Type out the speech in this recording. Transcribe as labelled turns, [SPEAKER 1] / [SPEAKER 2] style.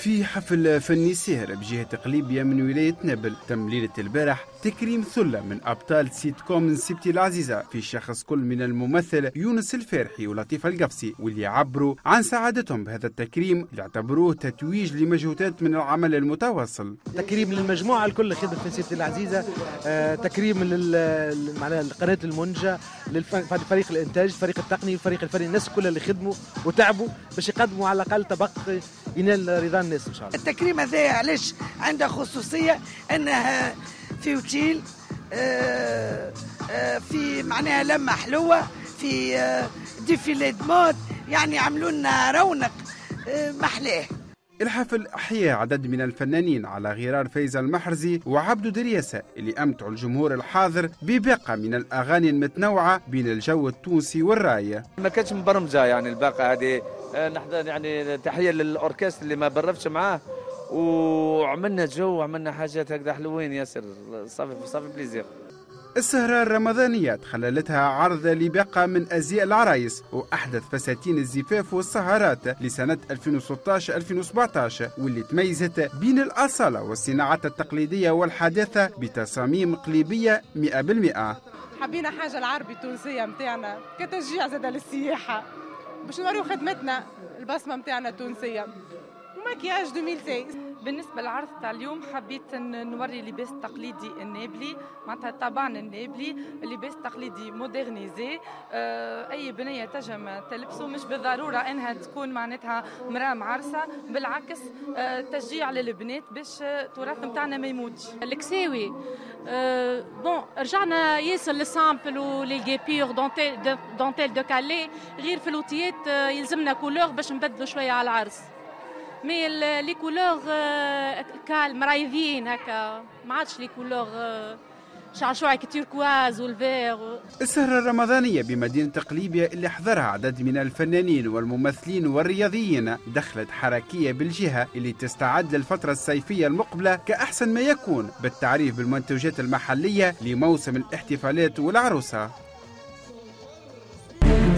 [SPEAKER 1] في حفل فني سهر بجهة قليبية من ولاية نابل. تم ليلة البارح تكريم ثلة من أبطال سيت كوم سبتي العزيزة في شخص كل من الممثل يونس الفارحي ولطيفة القفصي واللي عبروا عن سعادتهم بهذا التكريم اللي اعتبروه تتويج لمجهودات من العمل المتواصل.
[SPEAKER 2] تكريم للمجموعة الكل خدمت في نسيبتي العزيزة. آه، تكريم لل معناها لقناة المنجا لفريق الإنتاج فريق التقني الفريق. الفني الناس كلها اللي خدموا وتعبوا باش يقدموا على الأقل طبق ينال رضا الناس إن شاء الله.
[SPEAKER 3] التكريم هذا علاش عنده خصوصية أنها في اوتيل آه، آه، في معناها لمة حلوة في آه، défilé mode يعني عملوا لنا رونق محلاه.
[SPEAKER 1] الحفل أحيا عدد من الفنانين على غرار فايزة المحرزي وعبدو درياسة اللي أمتعوا الجمهور الحاضر بباقة من الأغاني المتنوعة بين الجو التونسي والراي.
[SPEAKER 4] ما كانتش مبرمجة يعني الباقة هذه. نحضر يعني تحية لل orchestre اللي ما برفش معاه. وعملنا جو وعملنا حاجات هكذا حلوين ياسر. صافي صافي plaisir.
[SPEAKER 1] السهرة الرمضانية تخللتها عرض لباقة من أزياء العرايس وأحدث فساتين الزفاف والسهرات لسنة 2016-2017 واللي تميزت بين الأصالة والصناعات التقليدية والحداثة بتصاميم قليبية 100%
[SPEAKER 5] حبينا حاجة العربي التونسية متاعنا كتشجيع زاد للسياحة باش نوريو خدمتنا البصمة متاعنا التونسية. وماكياج 2016
[SPEAKER 6] بالنسبة للعرض تاع اليوم حبيت نوري لباس تقليدي النابلي معناتها طبعا النابلي لباس تقليدي modernisé. آه، أي بنية تجم تلبسه مش بالضرورة أنها تكون معناتها مرأة معرسة بالعكس آه، تشجيع للبنات باش التراث نتاعنا ما يموتش.
[SPEAKER 7] الكساوي أه bon رجعنا ياسر لل simple ولل guipure dentelle dentelle de Calais غير في الوتيات يلزمنا couleurs باش نبدلوا شوية على العرس. mais les couleurs calmes رايدين هكا. ما عادش les couleurs شعشوعي ك turquoise وال vert
[SPEAKER 1] السهرة الرمضانية بمدينة قليبية اللي حضرها عدد من الفنانين والممثلين والرياضيين دخلت حركية بالجهة اللي تستعد للفترة الصيفية المقبلة كأحسن ما يكون بالتعريف بالمنتوجات المحلية لموسم الاحتفالات والعروسة.